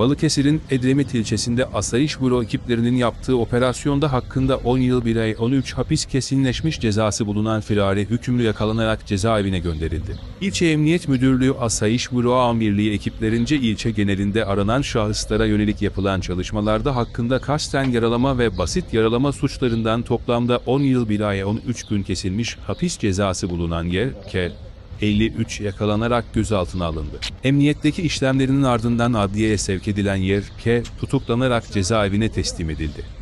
Balıkesir'in Edremit ilçesinde Asayiş Büro ekiplerinin yaptığı operasyonda hakkında 10 yıl 1 ay 13 hapis kesinleşmiş cezası bulunan firari hükümlü yakalanarak cezaevine gönderildi. İlçe Emniyet Müdürlüğü Asayiş Büro Amirliği ekiplerince ilçe genelinde aranan şahıslara yönelik yapılan çalışmalarda hakkında kasten yaralama ve basit yaralama suçlarından toplamda 10 yıl 1 ay 13 gün kesilmiş hapis cezası bulunan yer, K. 53 yakalanarak gözaltına alındı. Emniyetteki işlemlerinin ardından adliyeye sevk edilen yer K tutuklanarak cezaevine teslim edildi.